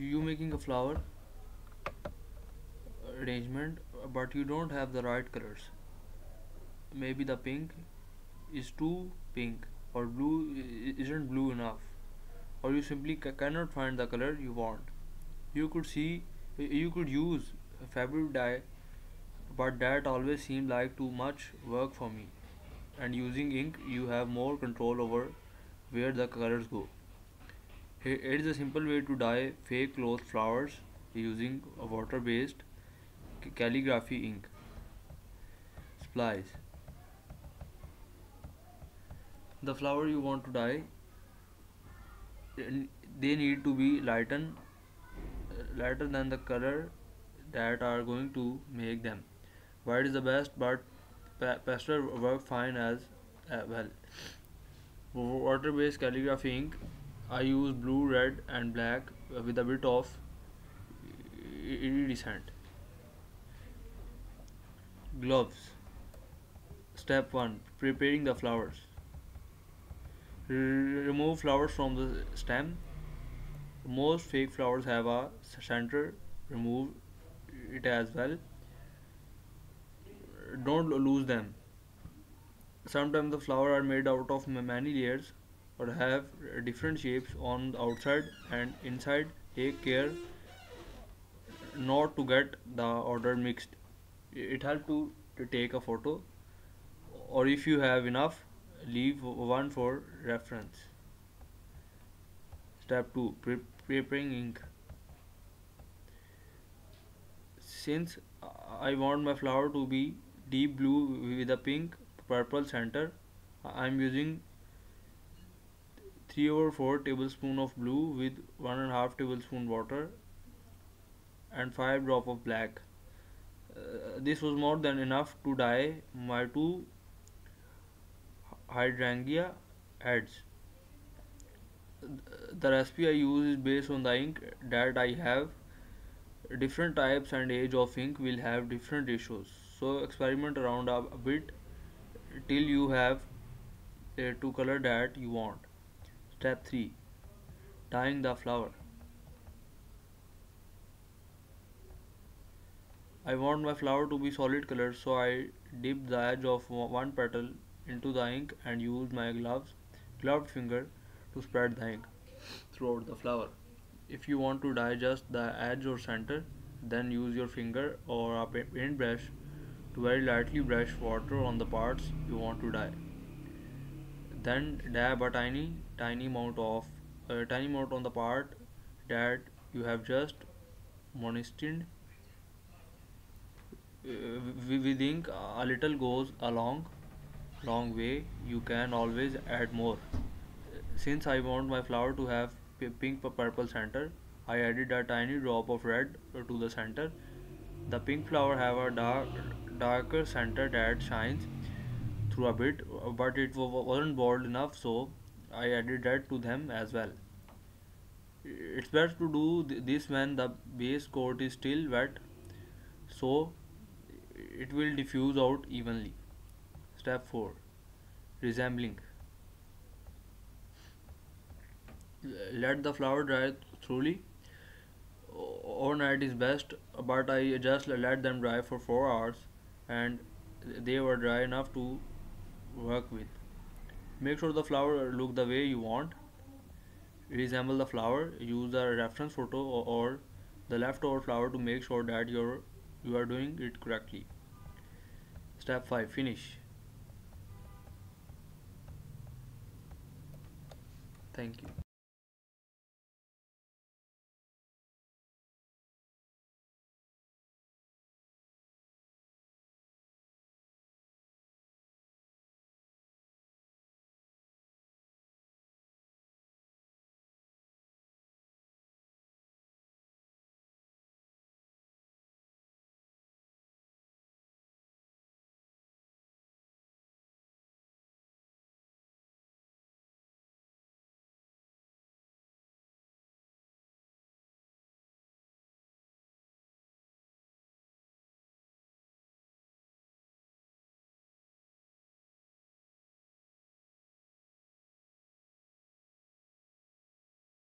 a flower arrangement but you don't have the right colors. Maybe the pink is too pink or blue isn't blue enough or you simply cannot find the color you want. You could see you could use fabric dye but that always seemed like too much work for me. And using ink you have more control over where the colors go it is a simple way to dye fake cloth flowers using a water based calligraphy ink. Supplies. The flower you want to dye they need to be lighten lighter than the color that are going to make them. White is the best but pastel work fine as uh, well. Water based calligraphy ink I use blue red and black with a bit of iridescent. Gloves. Step 1 preparing the flowers. Remove flowers from the stem. Most fake flowers have a center. Remove it as well. Don't lose them. Sometimes the flowers are made out of many layers or have different shapes on the outside and inside take care not to get the order mixed. It helps to, to take a photo or if you have enough leave one for reference. Step 2 pre preparing ink. Since I want my flower to be deep blue with a pink purple center I'm using 3 over 4 tablespoon of blue with 1 and half tablespoon water and 5 drop of black. Uh, this was more than enough to dye my two hydrangea heads. The recipe I use is based on the ink that I have. Different types and age of ink will have different ratios so experiment around a, bit till you have a two color that you want step 3 dyeing the flower. I want my flower to be solid color so I dip the edge of one petal into the ink and use my gloves gloved finger to spread the ink throughout the flower. If you want to dye just the edge or center then use your finger or a paintbrush to very lightly brush water on the parts you want to dye. Then dab a tiny tiny amount of a uh, tiny amount on the part that you have just monistined uh, with ink a little goes a long long way you can always add more. Since I want my flower to have pink purple center I added a tiny drop of red to the center. The pink flower have a dark darker center that shines through a bit but it wasn't bold enough so I added that to them as well it's best to do this when the base coat is still wet so it will diffuse out evenly Step 4 Resembling Let the flower dry thoroughly. Overnight is best, but I just let them dry for 4 hours and they were dry enough to work with. Make sure the flower look the way you want. Resemble the flower. Use the reference photo or the leftover flower to make sure that you're, you are doing it correctly. Step 5 Finish Thank you.